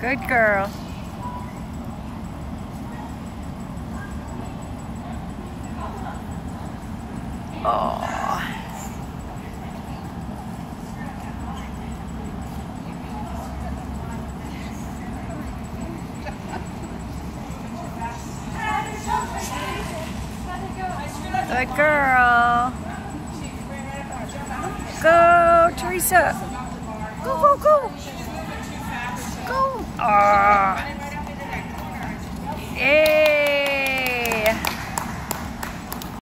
Good girl. Oh. Good girl. Go, Teresa. Go, go, go. 啊。